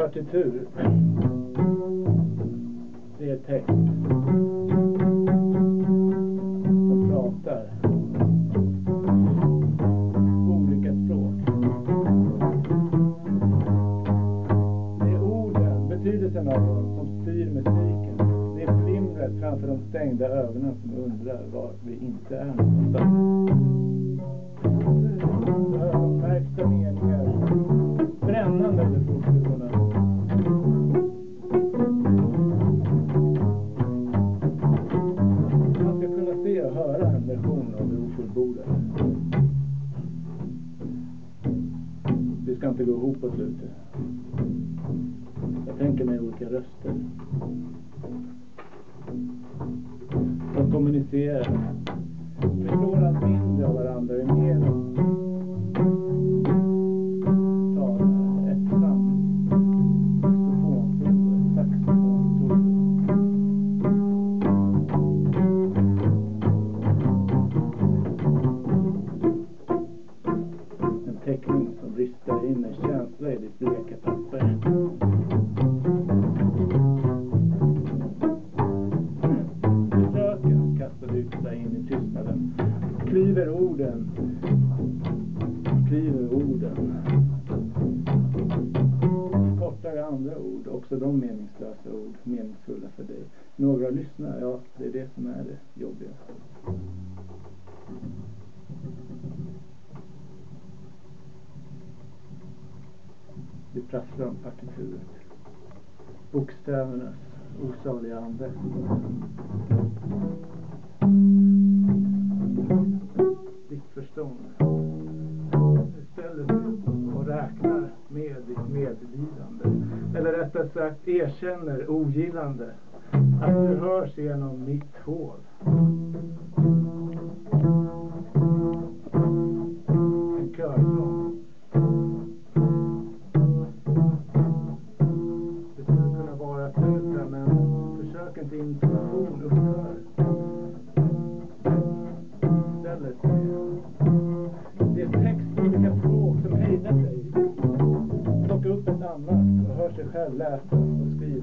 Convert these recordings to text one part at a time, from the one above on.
partitur. Inte gå ihop på slutet. Jag tänker mig olika röster. Meningsfulla för dig. Några lyssnar, ja, det är det som är det jobbiga. Det prasslar om partituret. Bokstävernas osaliga ande. Ditt förstånd. Du ställer dig upp och räknar med ditt medlidande. Eller rättare sagt erkänner ogillande. Att du hörs genom mitt hål.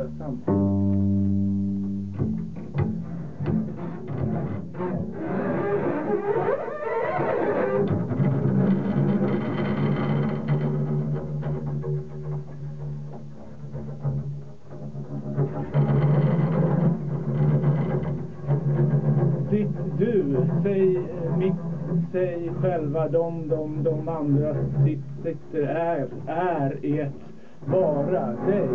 Och samtidigt. Ditt du, säg mitt, säg själva, de, de, de andra sitter, är, är ert, bara dig.